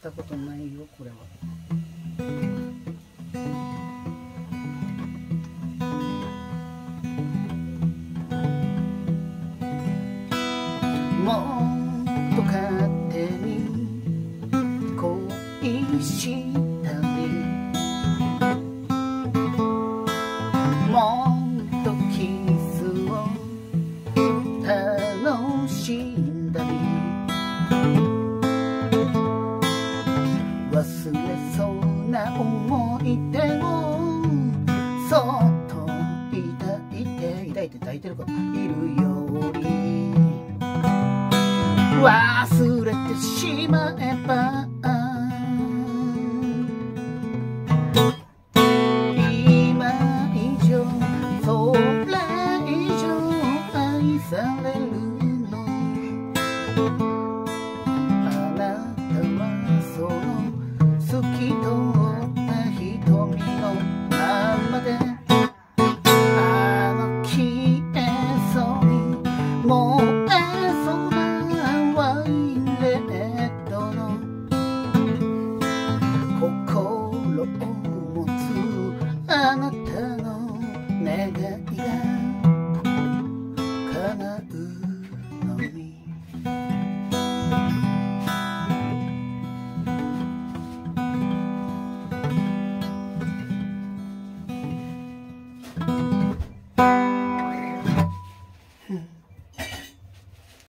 ったことないよこれは。もっと勝手に恋したり。もっとキ忘れそうな思い出を。そっと抱いて抱いて抱いてるかいるより忘れてしまえば。今以上それ以上愛されるの。もえそうなワインレッドの心を持つあなたの願いが